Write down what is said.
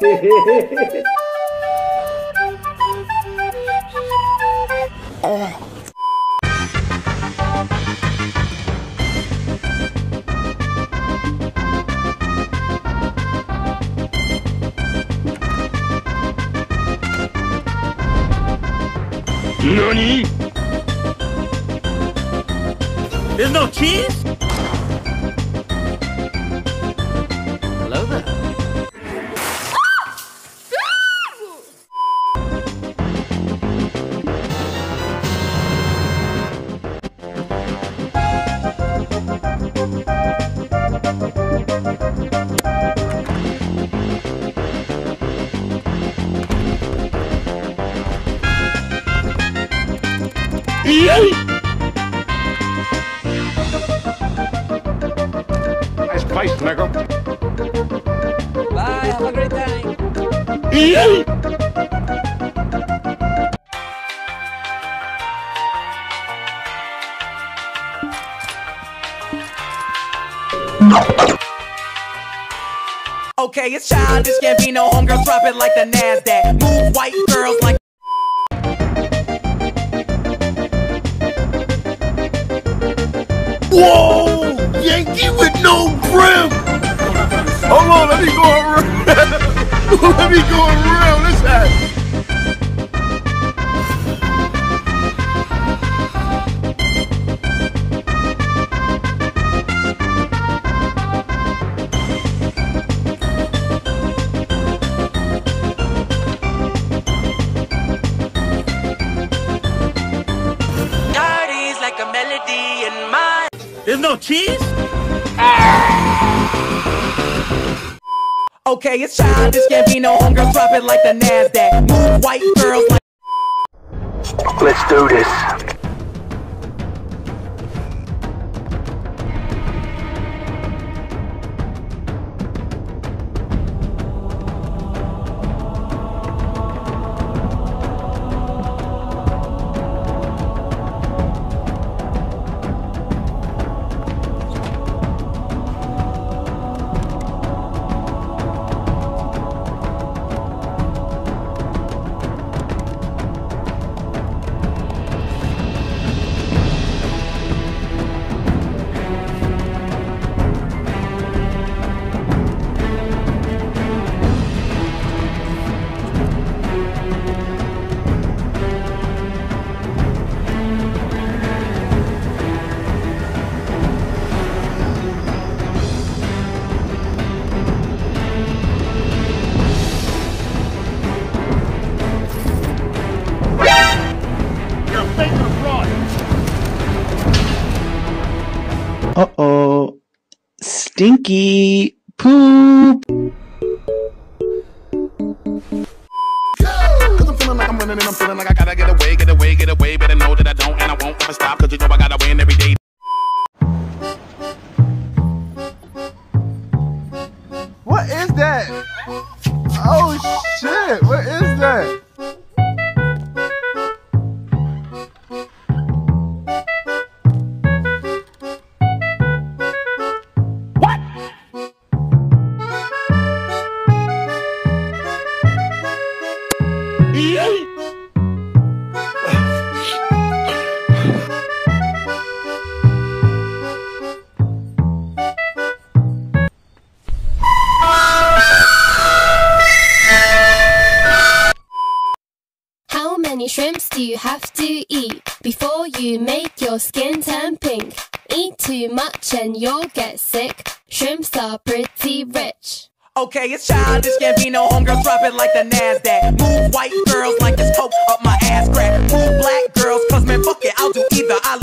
NANI? There's no cheese? Nice place, nigga. Bye, have a great time. Okay, it's childish, can't be no homegirls, drop it like the NASDAQ. Move white girls like Whoa! Yankee with no brim! Hold on, let me go around. let me go around. Let's. There's no cheese? Ah. Okay, it's time. This can't be no homegirls, drop it like the NASDAQ. Move white girls like. Let's do this. Uh oh. Stinky poop. Cause I'm feeling like I'm running and I'm feeling like I gotta get away, get away, get away. Better know that I don't and I won't ever stop. Cause you know I gotta win every day. What is that? Oh shit! What is that? Many shrimps do you have to eat before you make your skin turn pink? Eat too much and you'll get sick. Shrimps are pretty rich. Okay, it's childish, can't be no homegirls, drop it like the NASDAQ. Move white girls like it's coke up my ass crack. Move black girls, cause man, fuck it, I'll do either. I